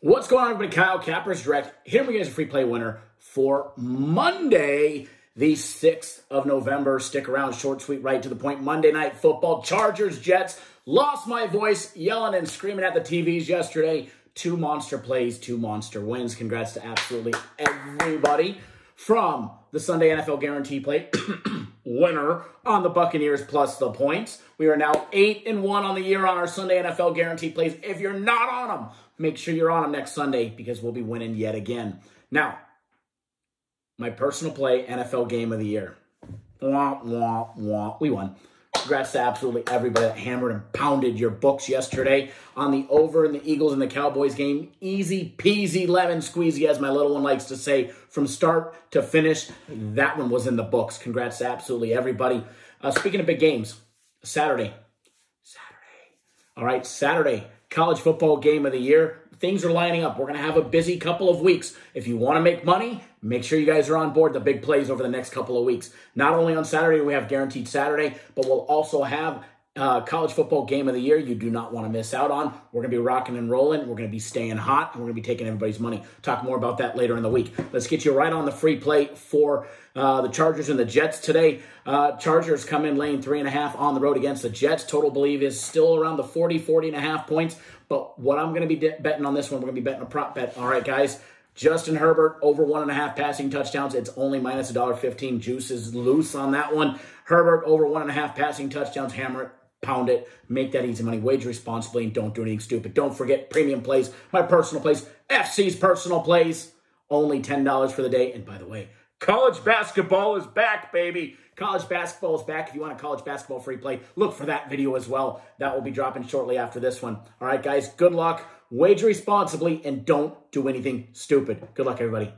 What's going on, everybody? Kyle Cappers Direct here We guys a free play winner for Monday, the 6th of November. Stick around, short, sweet, right to the point. Monday night football, Chargers, Jets. Lost my voice yelling and screaming at the TVs yesterday. Two monster plays, two monster wins. Congrats to absolutely everybody from the Sunday NFL Guarantee Play winner on the Buccaneers plus the points. We are now 8 and 1 on the year on our Sunday NFL Guarantee Plays. If you're not on them, make sure you're on them next Sunday because we'll be winning yet again. Now, my personal play NFL game of the year. Wah, wah, wah. We won. Congrats to absolutely everybody that hammered and pounded your books yesterday on the over in the Eagles and the Cowboys game. Easy peasy lemon squeezy, as my little one likes to say, from start to finish. That one was in the books. Congrats to absolutely everybody. Uh, speaking of big games, Saturday. Saturday. All right, Saturday college football game of the year. Things are lining up. We're going to have a busy couple of weeks. If you want to make money, make sure you guys are on board the big plays over the next couple of weeks. Not only on Saturday, we have guaranteed Saturday, but we'll also have uh, college football game of the year you do not want to miss out on. We're going to be rocking and rolling. We're going to be staying hot, and we're going to be taking everybody's money. Talk more about that later in the week. Let's get you right on the free play for uh, the Chargers and the Jets today. Uh, Chargers come in laying three and a half on the road against the Jets. Total believe is still around the 40, 40 and a half points. But what I'm going to be betting on this one, we're going to be betting a prop bet. All right, guys. Justin Herbert over one and a half passing touchdowns. It's only minus a dollar fifteen. Juice is loose on that one. Herbert over one and a half passing touchdowns. Hammer it pound it, make that easy money, wage responsibly, and don't do anything stupid. Don't forget premium plays, my personal plays, FC's personal plays, only $10 for the day. And by the way, college basketball is back, baby. College basketball is back. If you want a college basketball free play, look for that video as well. That will be dropping shortly after this one. All right, guys, good luck. Wage responsibly and don't do anything stupid. Good luck, everybody.